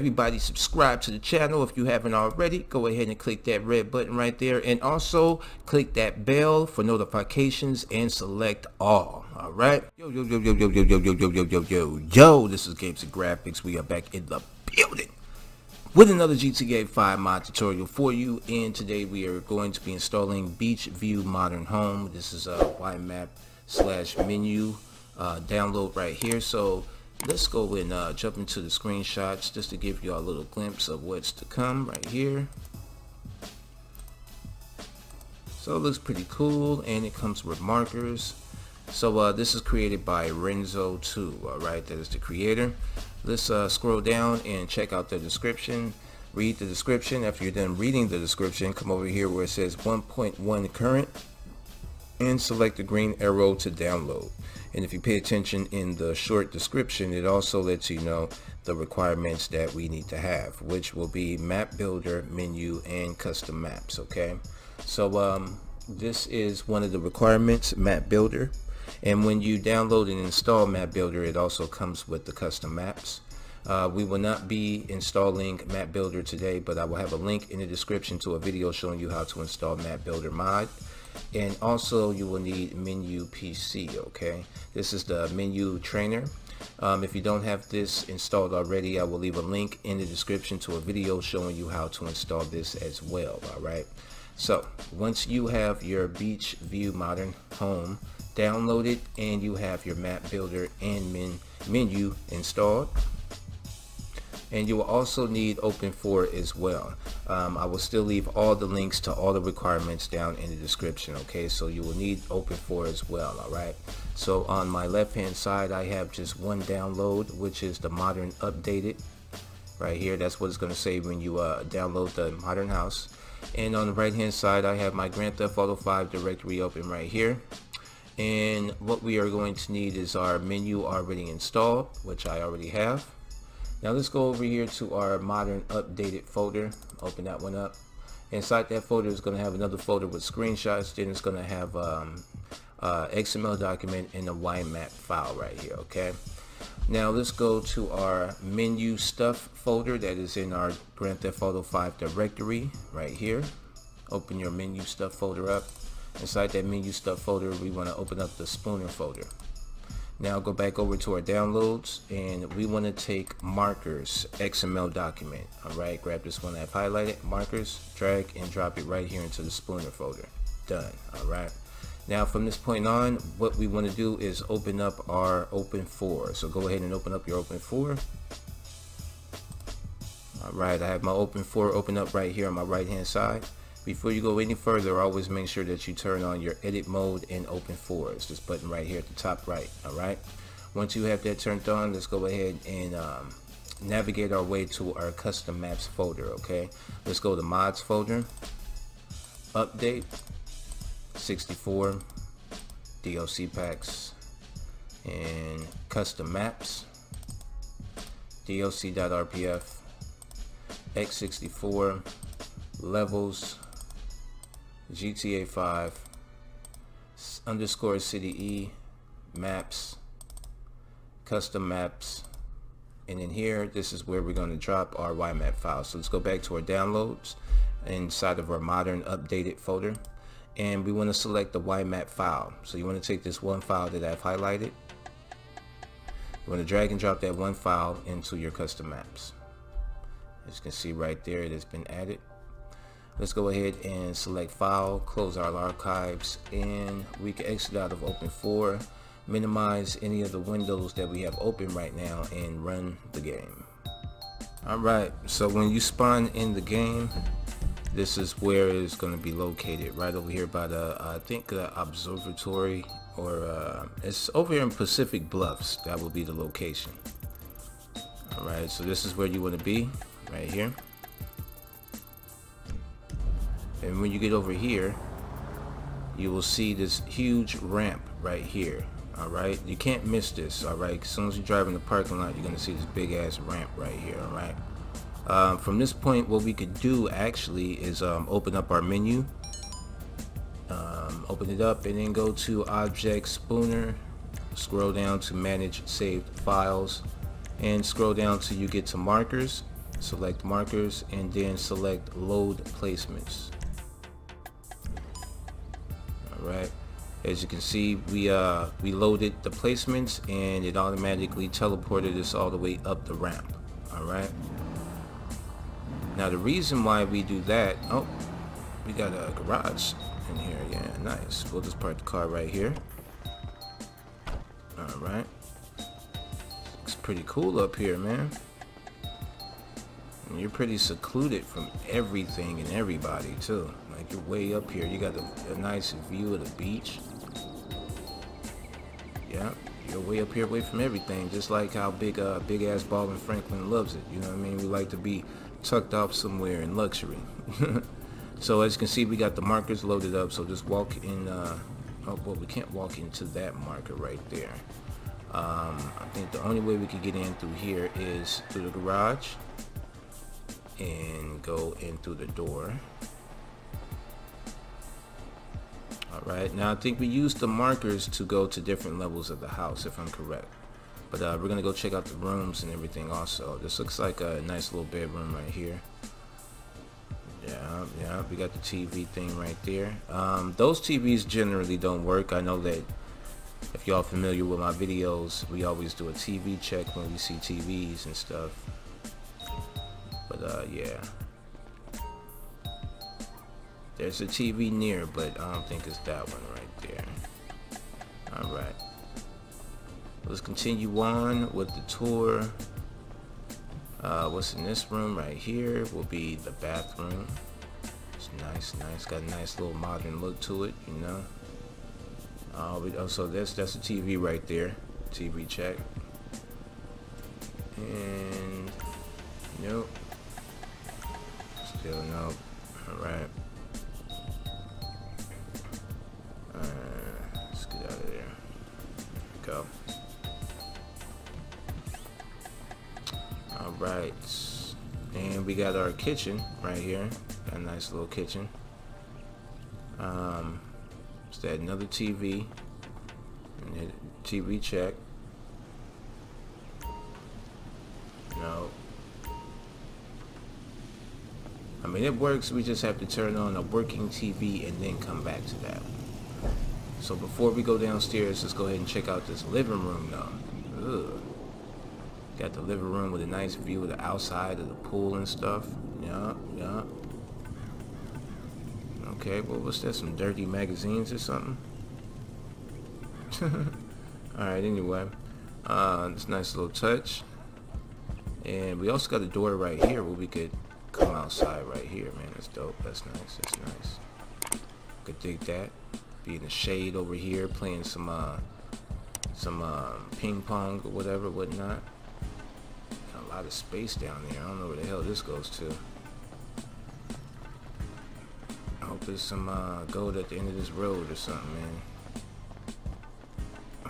Everybody subscribe to the channel if you haven't already. Go ahead and click that red button right there. And also click that bell for notifications and select all. All right. Yo, yo, yo, yo, yo, yo, yo, yo, yo, yo, yo, yo, yo. This is Games and Graphics. We are back in the building with another GTA 5 mod tutorial for you. And today we are going to be installing Beach View Modern Home. This is a YMAP slash Menyoo uh, download right here. So let's go and uh, jump into the screenshots just to give you a little glimpse of what's to come right here. So it looks pretty cool and it comes with markers. So uh, this is created by Renzo2, alright, that is the creator. Let's uh, scroll down and check out the description. Read the description. After you're done reading the description, come over here where it says 1.1 current and select the green arrow to download. And if you pay attention in the short description, it also lets you know the requirements that we need to have, which will be map builder, Menyoo, and custom maps, okay? So um, this is one of the requirements, map builder. And when you download and install map builder, it also comes with the custom maps. Uh, we will not be installing map builder today, but I will have a link in the description to a video showing you how to install map builder mod and also you will need Menyoo PC okay? This is the Menyoo trainer. Um, if you don't have this installed already I will leave a link in the description to a video showing you how to install this as well alright so once you have your beach view modern home downloaded and you have your map builder and men Menyoo installed and you will also need OpenIV as well um, I will still leave all the links to all the requirements down in the description okay? So you will need OpenIV as well alright so on my left hand side I have just one download which is the modern updated right here. That's what it's going to say when you uh, download the modern house. And on the right hand side I have my Grand Theft Auto 5 directory open right here. And what we are going to need is our Menyoo already installed which I already have now let's go over here to our modern updated folder. Open that one up. Inside that folder is going to have another folder with screenshots. Then it's going to have um, uh, XML document and a YMAP file right here. Okay. Now let's go to our Menyoo stuff folder that is in our Grand Theft Auto 5 directory right here. Open your Menyoo stuff folder up. Inside that Menyoo stuff folder, we want to open up the Spooner folder. Now go back over to our downloads and we want to take markers XML document. Alright, grab this one I've highlighted, markers, drag and drop it right here into the Spooner folder. Done. Alright. Now from this point on, what we want to do is open up our OpenIV. So go ahead and open up your OpenIV. Alright, I have my OpenIV open up right here on my right hand side. Before you go any further, always make sure that you turn on your edit mode and OpenIV. It's this button right here at the top right. All right. Once you have that turned on, let's go ahead and um, navigate our way to our custom maps folder. Okay. Let's go to mods folder, update, 64, DLC packs, and custom maps, DLC.rpf, x64, levels, GTA 5 underscore city E maps custom maps. And in here this is where we're going to drop our YMAP file so let's go back to our downloads inside of our modern updated folder. And we want to select the YMAP file. So you want to take this one file that I've highlighted. You want to drag and drop that one file into your custom maps. As you can see right there it has been added let's go ahead and select file close our archives and we can exit out of OpenIV minimize any of the windows that we have open right now and run the game. Alright so when you spawn in the game this is where it's going to be located right over here by the I think the observatory or uh, it's over here in Pacific Bluffs that will be the location. Alright so this is where you want to be right here and when you get over here you will see this huge ramp right here all right? You can't miss this all right? As soon as you drive in the parking lot you're gonna see this big ass ramp right here all right? Um, from this point what we could do actually is um, open up our Menyoo. Um, open it up and then go to object spooner scroll down to manage saved files and scroll down till you get to markers. Select markers and then select load placements alright as you can see we uh we loaded the placements and it automatically teleported us all the way up the ramp alright now the reason why we do that oh we got a garage in here. Yeah nice. We'll just park the car right here. Alright looks pretty cool up here man. You're pretty secluded from everything and everybody too you're way up here. You got a, a nice view of the beach. Yeah you're way up here away from everything just like how big uh big ass Baldwin Franklin loves it. You know what I mean? We like to be tucked off somewhere in luxury. So as you can see we got the markers loaded up so just walk in uh oh well we can't walk into that marker right there. Um, I think the only way we could get in through here is through the garage and go in through the door Alright, now I think we used the markers to go to different levels of the house if I'm correct. But uh, we're going to go check out the rooms and everything also. This looks like a nice little bedroom right here. Yeah, yeah, we got the TV thing right there. Um, those TVs generally don't work. I know that if y'all familiar with my videos, we always do a TV check when we see TVs and stuff. But uh, yeah. There's a TV near, but I don't think it's that one right there. Alright. Let's continue on with the tour. Uh, what's in this room right here will be the bathroom. It's nice, nice. Got a nice little modern look to it, you know. Uh, we, oh, so that's that's a TV right there. TV check. And nope. Still nope. All got our kitchen right here. Got a nice little kitchen. Um, is that another TV? And TV check. No. I mean, it works. We just have to turn on a working TV and then come back to that. So before we go downstairs, let's go ahead and check out this living room now. Ugh. Got the living room with a nice view of the outside of the pool and stuff. Yeah, yeah. Okay, well, what's that? Some dirty magazines or something? Alright, anyway. Uh, this nice little touch. And we also got a door right here where we could come outside right here, man. That's dope. That's nice. That's nice. Could dig that be in the shade over here playing some uh, some uh, ping pong or whatever, whatnot. A lot of space down there. I don't know where the hell this goes to. I hope there's some uh, gold at the end of this road or something, man.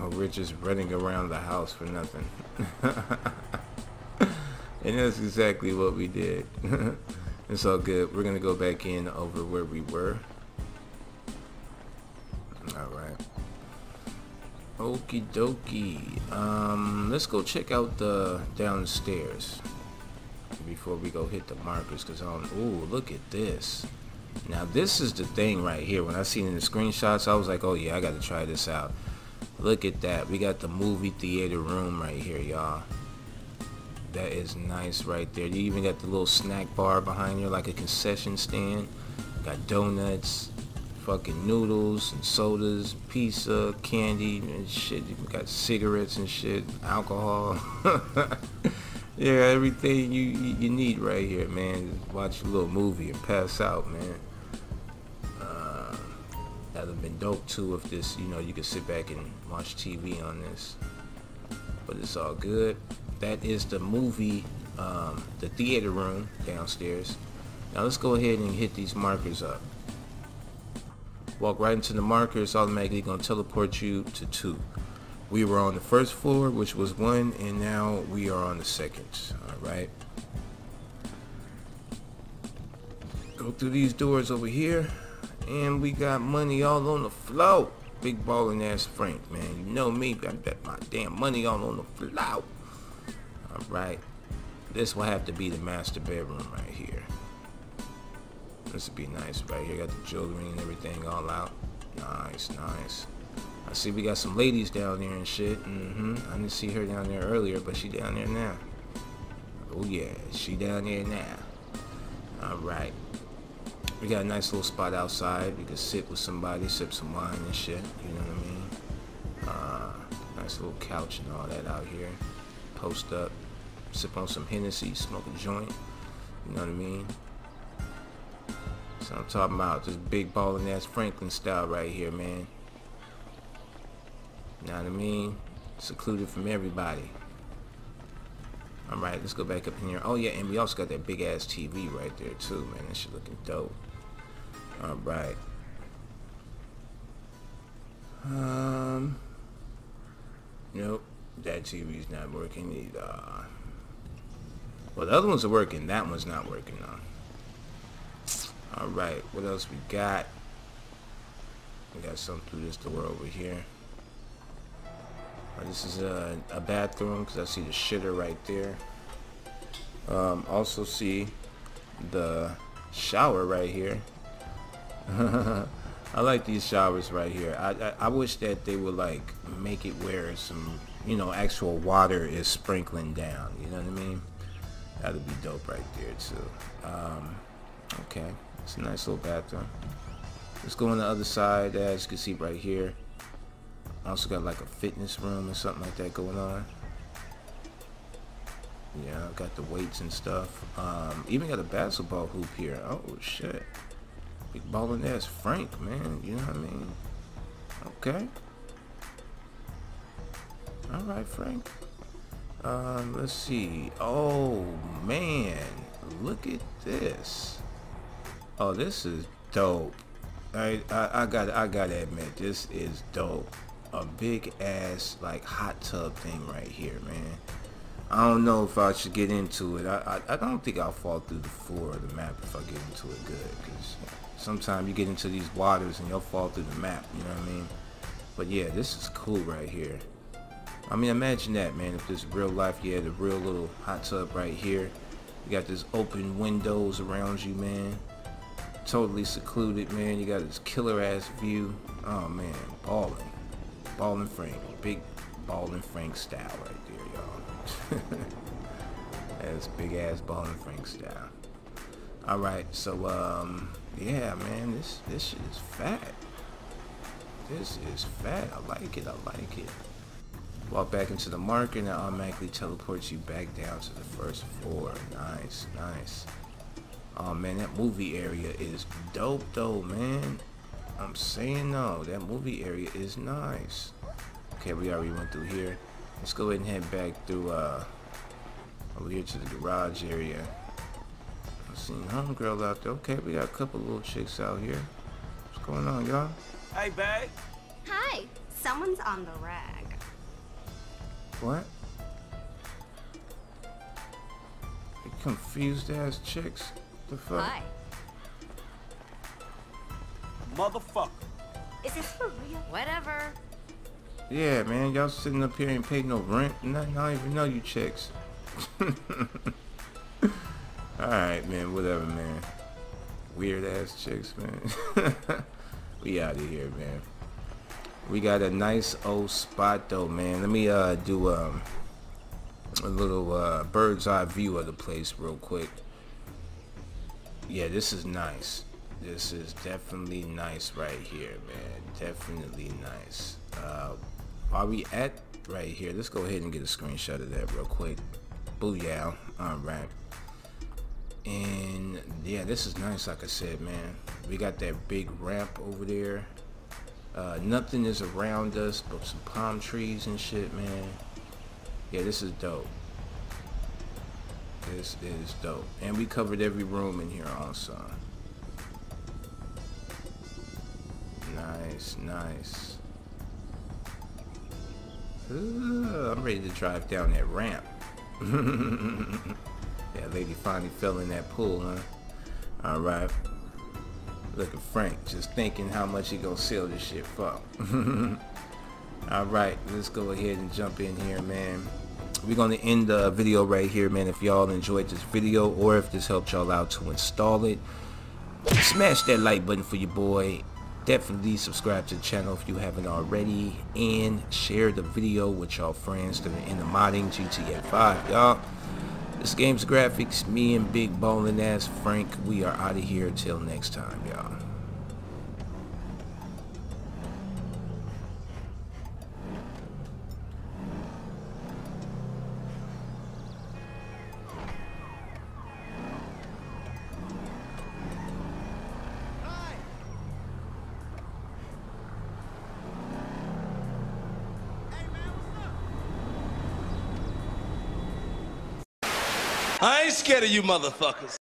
Oh, we're just running around the house for nothing. and that's exactly what we did. it's all good. We're going to go back in over where we were. Okie dokie. Um, let's go check out the downstairs before we go hit the markers. Cause um, ooh, look at this. Now this is the thing right here. When I seen in the screenshots, I was like, oh yeah, I got to try this out. Look at that. We got the movie theater room right here, y'all. That is nice right there. You even got the little snack bar behind you, like a concession stand. Got donuts, fucking noodles and sodas, pizza, candy and shit. You got cigarettes and shit, alcohol. yeah, everything you you need right here, man. Just watch a little movie and pass out, man. Uh, that'd have been dope too if this, you know, you could sit back and watch TV on this. But it's all good. That is the movie, um, the theater room downstairs. Now let's go ahead and hit these markers up walk right into the marker, it's automatically going to teleport you to two. We were on the first floor, which was one, and now we are on the second. Alright. Go through these doors over here, and we got money all on the floor. big balling ass Frank, man. You know me, I bet my damn money all on the floor. Alright. This will have to be the master bedroom right here. This would be nice right here. Got the jewelry and everything all out. Nice, nice. I see we got some ladies down there and shit. Mm-hmm. I didn't see her down there earlier, but she down there now. Oh yeah, she down there now. Alright. We got a nice little spot outside. We can sit with somebody, sip some wine and shit. You know what I mean? Uh, nice little couch and all that out here. Post up, sip on some Hennessy, smoke a joint. You know what I mean? I'm talking about this big ballin' ass Franklin style right here, man. You know what I mean? Secluded from everybody. Alright, let's go back up in here. Oh yeah, and we also got that big ass TV right there too, man. That shit looking dope. Alright. Um Nope. That TV's not working either. Well the other ones are working, that one's not working though. Alright, what else we got? We got something through this door over here. This is a, a bathroom because I see the shitter right there. Um, also see the shower right here. I like these showers right here. I, I, I wish that they would like make it where some you know actual water is sprinkling down. You know what I mean? That'd be dope right there too. Um, okay, it's a nice little bathroom. Let's go on the other side. As you can see right here. I also got like a fitness room or something like that going on. Yeah, I've got the weights and stuff. Um, even got a basketball hoop here. Oh shit. Big ballin' ass Frank, man. You know what I mean? Okay. Alright, Frank. Um, let's see. Oh man. Look at this. Oh, this is dope. I, I, I got I gotta admit, this is dope a big ass like hot tub thing right here, man. I don't know if I should get into it. I, I, I don't think I'll fall through the floor of the map if I get into it good. Because sometimes you get into these waters and you'll fall through the map. You know what I mean? But yeah, this is cool right here. I mean, imagine that, man. If this real life, you had a real little hot tub right here. You got this open windows around you, man. Totally secluded, man. You got this killer ass view. Oh man, balling. Ballin' Frank. Big Ballin' Frank style right there, y'all. That's big ass Ballin' Frank style. Alright, so um yeah man, this this shit is fat. This is fat. I like it, I like it. Walk back into the marker and it automatically teleports you back down to the first floor. Nice, nice. Oh man, that movie area is dope though, man. I'm saying no, that movie area is nice. Okay, we already went through here. Let's go ahead and head back through uh over here to the garage area. I seen homegirl out there. Okay, we got a couple little chicks out here. What's going on, y'all? Hey, babe. Hi. Someone's on the rag. What? You confused ass chicks? The fuck? Hi. Motherfucker. Is this for real? Whatever. Yeah, man, y'all sitting up here and paid no rent. Nothing. I don't even know you chicks. Alright, man, whatever, man. Weird ass chicks, man. we out of here, man. We got a nice old spot though, man. Let me uh do um a little uh bird's eye view of the place real quick. Yeah, this is nice. This is definitely nice right here, man. Definitely nice. Uh, are we at right here? Let's go ahead and get a screenshot of that real quick. Booyah. Alright. And yeah, this is nice, like I said, man. We got that big ramp over there. Uh, nothing is around us but some palm trees and shit, man. Yeah, this is dope. This is dope. And we covered every room in here also. Nice, nice. Ooh, I'm ready to drive down that ramp. that lady finally fell in that pool, huh? Alright. Look at Frank, just thinking how much he gonna sell this shit for. Alright, let's go ahead and jump in here, man. We're gonna end the video right here, man. If y'all enjoyed this video or if this helped y'all out to install it, smash that like button for your boy. Definitely subscribe to the channel if you haven't already and share the video with y'all friends that are in the modding GTA 5, y'all. This game's graphics, me and big ballin' ass Frank, we are out of here till next time, y'all. I ain't scared of you motherfuckers.